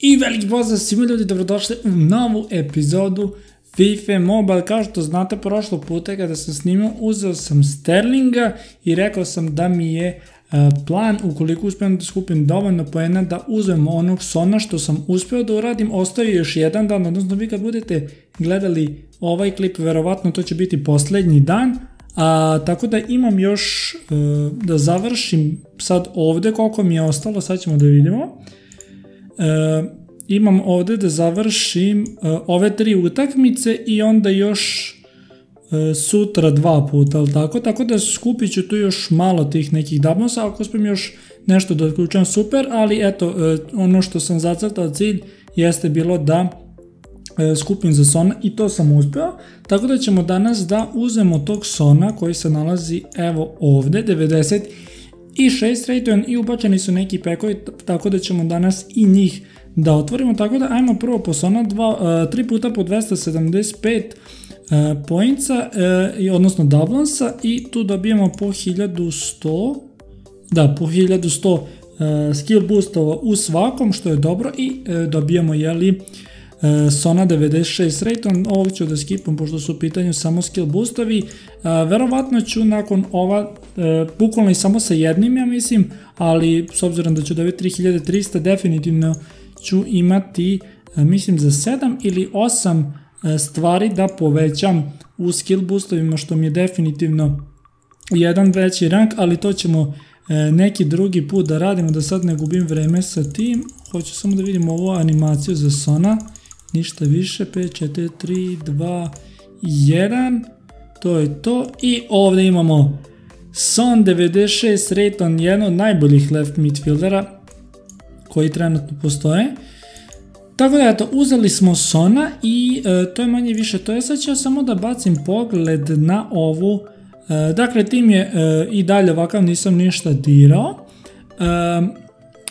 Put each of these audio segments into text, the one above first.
I veliki pozdrav svima ljudi, dobrodošli u novu epizodu FIFA Mobile. Kao što znate, prošlog puta kada sam snimao, uzeo sam Sterlinga i rekao sam da mi je e, plan, ukoliko uspijem da skupim dovoljno poena, da uzmem onog Sona što sam uspio da uradim. Ostaje još jedan dan, odnosno vi kad budete gledali ovaj klip, verovatno to će biti posljednji dan. A, tako da imam još e, da završim sad ovde koliko mi je ostalo, sad ćemo da vidimo. E, imam ovde da završim e, ove tri utakmice i onda još e, sutra dva puta, ali tako? Tako da skupit ću tu još malo tih nekih dabnosa, ako uspijem još nešto da odključam super, ali eto, ono što sam zacrtao cilj jeste bilo da skupim za Sona i to sam uspio, tako da ćemo danas da uzmemo tog Sona koji se nalazi evo ovde, 90 i 6 ratovan i ubačeni su neki pekovi, tako da ćemo danas i njih da otvorimo, tako da ajmo prvo po Sona 2, 3 puta po 275 uh, poinca, uh, odnosno Dublonsa i tu dobijemo po 1100, da, po 1100 uh, skill boostova u svakom, što je dobro i dobijamo, jeli, E, Sona 96 Rayton, ovog ću da skipam pošto su u pitanju samo skill boostovi, e, verovatno ću nakon ova, e, bukvalno i samo sa jednim ja mislim, ali s obzirom da ću dobiti 3300 definitivno ću imati mislim za 7 ili 8 stvari da povećam u skill boostovima što mi je definitivno jedan veći rank, ali to ćemo neki drugi put da radimo, da sad ne gubim vreme sa tim. Hoću samo da vidim ovu animaciju za Sona ništa više, 5, 4, 3, 2, 1, to je to i ovdje imamo Son 96 Rayton, jedan od najboljih left midfieldera koji trenutno postoje. Tako da eto, uzeli smo Sona i e, to je manje više to je. Sad ću samo da bacim pogled na ovu. E, dakle, tim je e, i dalje ovakav, nisam ništa dirao.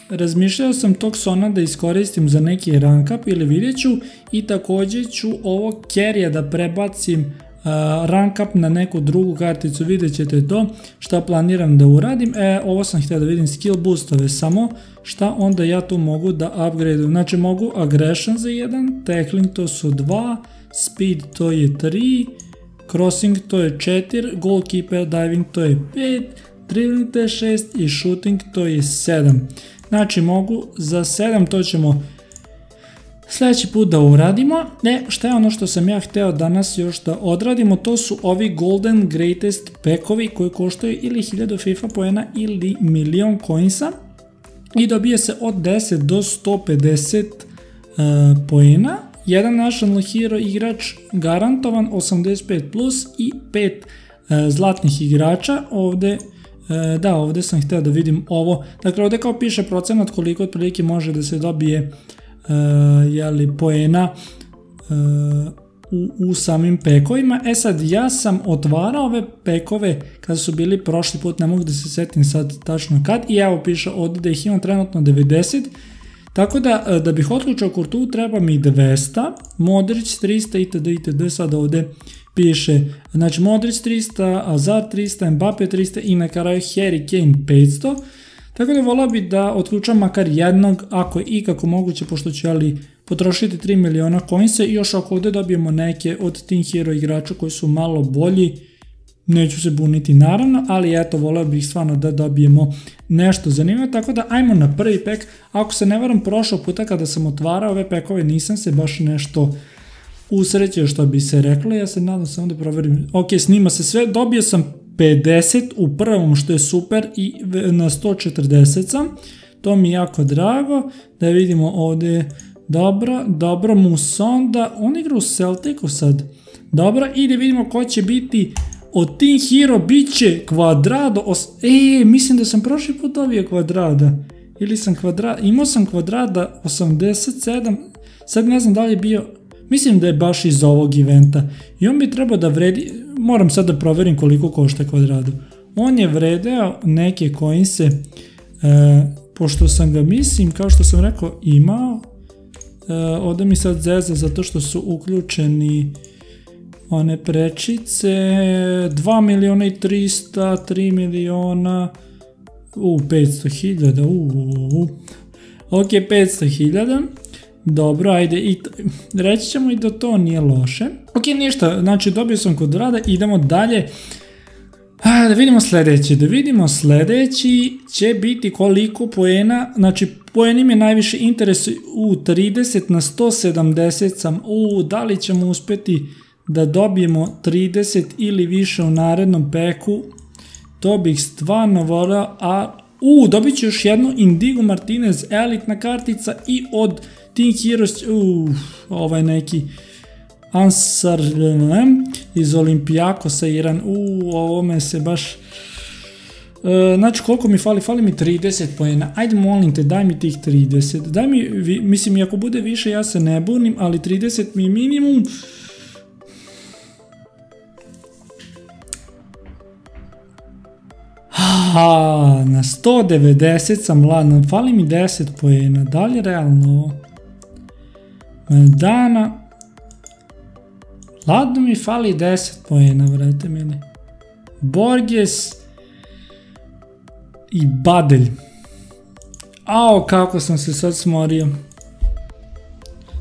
Razmišljao sam tog sona da iskoristim za neki rank up ili vidjet ću i također ću ovo carry da prebacim uh, rank up na neku drugu karticu, vidjet ćete to šta planiram da uradim, e, ovo sam htio da vidim skill boostove samo, šta onda ja tu mogu da upgrade znači mogu aggression za 1, tackling to su 2, speed to je 3, crossing to je 4, goalkeeper diving to je 5, dribbling to je 6 i shooting to je 7. Znači mogu za 7, to ćemo sljedeći put da uradimo. Ne, šta je ono što sam ja hteo danas još da odradimo, to su ovi Golden Greatest pekovi koji koštaju ili 1000 FIFA poena ili milion coinsa i dobije se od 10 do 150 uh, poena. Jedan National Hero igrač garantovan 85 plus i 5 uh, zlatnih igrača. Ovde E, da, ovdje sam htio da vidim ovo. Dakle, ovdje kao piše procenat koliko otprilike može da se dobije e, jeli, poena e, u, u samim pekovima. E sad, ja sam otvarao ove pekove kada su bili prošli put, ne mogu da se setim sad tačno kad, i evo piše ovdje da ih imam trenutno 90, tako da, da bih otključao kurtu treba mi 200, Modrić 300 itd. itd. sad ovdje piše, znači Modrić 300, Azar 300, Mbappe 300 i na kraju Harry Kane 500. Tako da volao bi da otključam makar jednog, ako je ikako moguće, pošto ću ali potrošiti 3 miliona coinsa i još ako ovdje dobijemo neke od tim hero igrača koji su malo bolji, neću se buniti naravno, ali eto volao bih stvarno da dobijemo nešto zanimljivo, tako da ajmo na prvi pek, ako se ne varam prošao puta kada sam otvarao ove pekove nisam se baš nešto usrećio što bi se reklo, ja se nadam samo da proverim, ok, snima se sve, dobio sam 50 u prvom što je super i na 140 sam, to mi je jako drago, da vidimo ovdje, dobro, dobro, Musonda, on igra u Celticu sad, dobro, i da vidimo ko će biti od Team Hero bit će Quadrado, os e, mislim da sam prošli put dobio Quadrada, ili sam Quadrada, imao sam Quadrada 87, sad ne znam da li je bio Mislim da je baš iz ovog eventa. I on bi trebao da vredi, moram sad da proverim koliko košta kvadrado. On je vredeo neke coinse, e, pošto sam ga mislim, kao što sam rekao, imao. E, mi sad zeza zato što su uključeni one prečice, 2 miliona i 300, 3 miliona, u 500 hiljada, ok 500 hiljada, Dobro, ajde, i reći ćemo i da to nije loše. Ok, ništa, znači dobio sam kod rada, idemo dalje. Da vidimo sljedeći, da vidimo sljedeći će biti koliko poena, znači poeni me najviše interes u 30 na 170 sam, u da li ćemo uspjeti da dobijemo 30 ili više u narednom peku, to bih stvarno volio, a u, dobit ću još jednu Indigo Martinez elitna kartica i od Team Heroes, u, ovaj neki Ansar iz Olimpijakosa Iran, u, ovome se baš... E, znači koliko mi fali? Fali mi 30 pojena. Ajde molim te, daj mi tih 30. Daj mi, mislim, ako bude više ja se ne bunim, ali 30 mi minimum. Ha, na 190 sam ladno, fali mi 10 pojena, da li je realno Dana, ladno mi fali 10 pojena, vrate mene. Borges i Badelj. Ao, kako sam se sad smorio.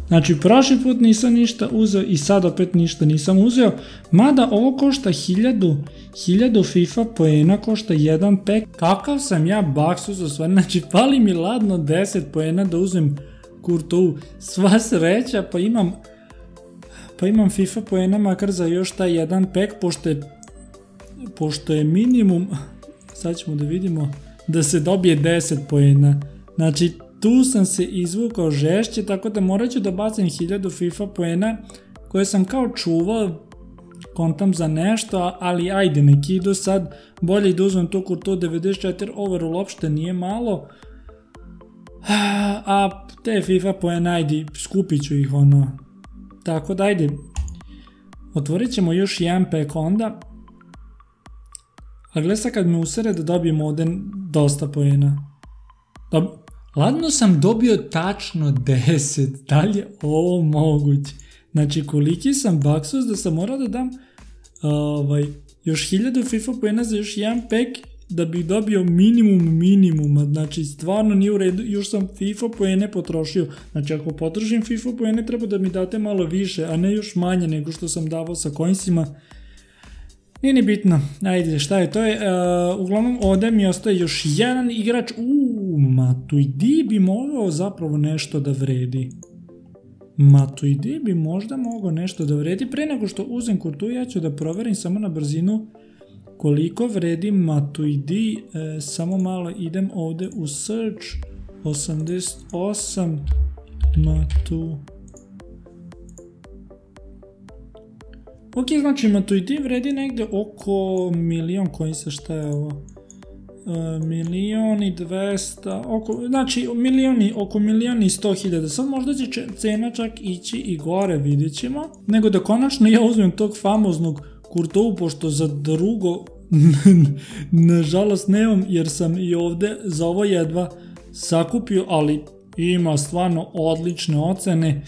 Znači, prošli put nisam ništa uzeo i sad opet ništa nisam uzeo. Mada ovo košta 1000, 1000 FIFA poena, košta jedan pek. Kakav sam ja baksu za sve, znači pali mi ladno 10 poena da uzem Kurtovu. Sva sreća, pa imam pa imam FIFA poena makar za još taj jedan pek, pošto je, pošto je minimum, sad ćemo da vidimo, da se dobije 10 poena. Znači, tu sam se izvukao žešće, tako da morat ću da bacim 1000 FIFA poena koje sam kao čuvao, kontam za nešto, ali ajde neki idu sad, bolje da uzmem to kurto 94 overall uopšte nije malo, a te FIFA poena ajde, skupit ću ih ono, tako da ajde, otvorit ćemo još jedan pack onda, a gle sad kad me usere da dobijem ovdje dosta poena. Ladno sam dobio tačno 10, da li je ovo moguće? Znači koliki sam baksus da sam morao da dam ovaj, još 1000 FIFA pojena za još jedan pek da bih dobio minimum minimuma, znači stvarno nije u redu, još sam FIFA poene potrošio, znači ako potrošim FIFA poene treba da mi date malo više, a ne još manje nego što sam davao sa coinsima, nije ni bitno, ajde šta je, to uh, uglavnom ovdje mi ostaje još jedan igrač, uuu, Matuidi bi mogao zapravo nešto da vredi. Matuidi bi možda mogao nešto da vredi, pre nego što uzem kurtu ja ću da proverim samo na brzinu koliko vredi Matuidi, e, samo malo idem ovdje u search, 88 Matu Ok, znači Matuidi vredi negdje oko milion se šta je ovo? Uh, milion i dvesta, oko, znači milioni, oko milion i sto hiljada. Sad možda će cena čak ići i gore, vidjet ćemo. Nego da konačno ja uzmem tog famoznog Kurtovu, pošto za drugo nažalost nemam, jer sam i ovdje za ovo jedva sakupio, ali ima stvarno odlične ocene.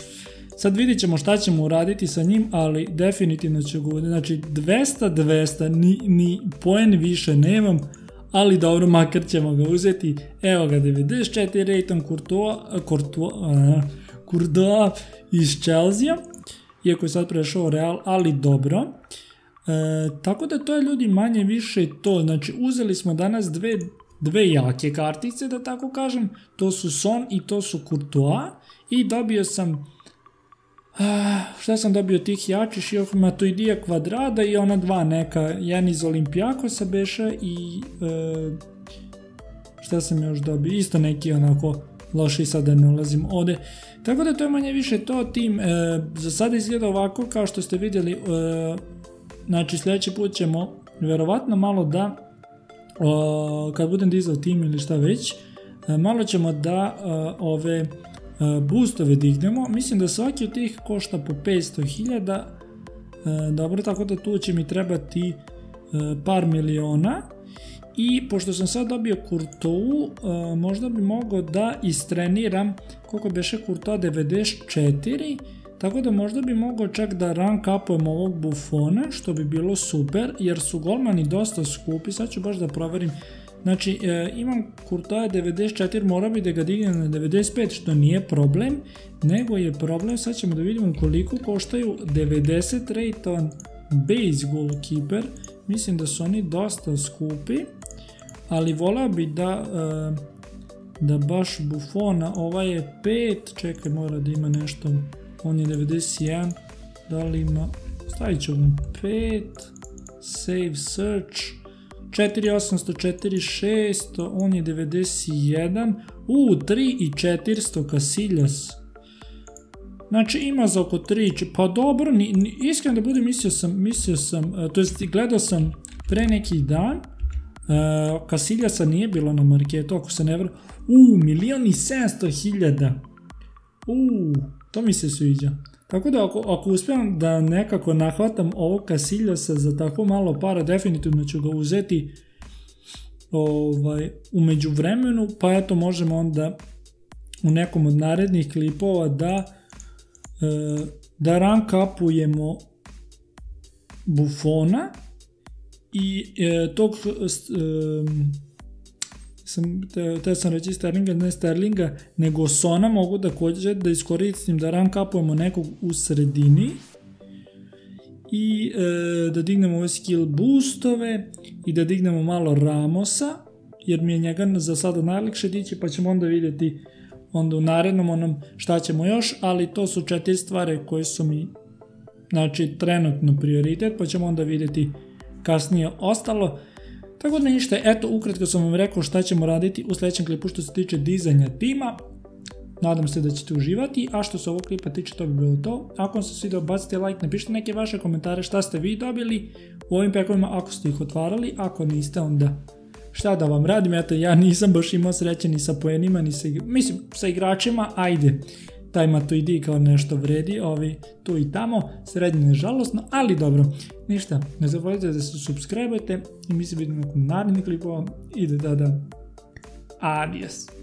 Sad vidjet ćemo šta ćemo uraditi sa njim, ali definitivno će ga Znači 200, 200, ni, ni poen više nemam, ali dobro, makar ćemo ga uzeti. Evo ga, 94 rating Courtois, iz Chelsea, iako je sad prešao Real, ali dobro. E, tako da to je ljudi manje više to, znači uzeli smo danas dve, dve jake kartice, da tako kažem, to su Son i to su Courtois i dobio sam šta sam dobio tih jači širofmatoidija kvadrada i ona dva neka, jedan iz Olimpijakosa beša i e, šta sam još dobio, isto neki onako loši sad da ne ulazim ovdje. Tako da to je manje više to tim, e, za sada izgleda ovako kao što ste vidjeli, znači sljedeći put ćemo vjerovatno malo da, kad budem dizao tim ili šta već, malo ćemo da ove boostove dignemo. Mislim da svaki od tih košta po 500.000. Dobro, tako da tu će mi trebati par miliona. I pošto sam sad dobio Kurtovu, možda bi mogao da istreniram koliko beše Kurtova 94. Tako da možda bi mogao čak da rank upujem ovog bufona, što bi bilo super, jer su golmani dosta skupi. Sad ću baš da proverim Znači, e, imam Kurtoja 94, mora bi da ga dignem na 95, što nije problem, nego je problem, sad ćemo da vidimo koliko koštaju 90 rate base goalkeeper, mislim da su oni dosta skupi, ali volao bi da, e, da baš Buffona, ova je 5, čekaj mora da ima nešto, on je 91, da li ima, stavit ću 5, save search, 4800, 4600, on je 91, u 3 i 400 Casillas. Znači ima za oko 3, pa dobro, iskreno da budem mislio sam, mislio sam, uh, to jest gledao sam pre neki dan, uh, Casillasa nije bilo na marketu, ako se ne vrlo, u, milion i 700 hiljada, u, to mi se sviđa. Tako da ako, ako uspijem da nekako nahvatam ovog Kasiljasa za tako malo para, definitivno ću ga uzeti ovaj, umeđu vremenu, pa eto možemo onda u nekom od narednih klipova da e, da rank upujemo Bufona i e, tog e, sam, te, sam reći Sterlinga, ne Sterlinga, nego Sona mogu da kođe da iskoristim da rank upujemo nekog u sredini i e, da dignemo ove skill boostove i da dignemo malo Ramosa, jer mi je njega za sada najlakše dići, pa ćemo onda vidjeti onda u narednom onom šta ćemo još, ali to su četiri stvari koje su mi znači trenutno prioritet, pa ćemo onda vidjeti kasnije ostalo. Tako da ništa, eto ukratko sam vam rekao šta ćemo raditi u sledećem klipu što se tiče dizajna tima. Nadam se da ćete uživati, a što se ovog klipa tiče to bi bilo to. Ako vam se svidio bacite like, napišite neke vaše komentare šta ste vi dobili u ovim pekovima ako ste ih otvarali, ako niste onda šta da vam radim, eto ja nisam baš imao sreće ni sa poenima, ni sa, mislim sa igračima, ajde taj matoidi kao nešto vredi, ovi tu i tamo, srednje nežalosno, ali dobro, ništa, ne zaboravite da se subscribe i mi se vidimo u narednih klipova, ide da da, adios.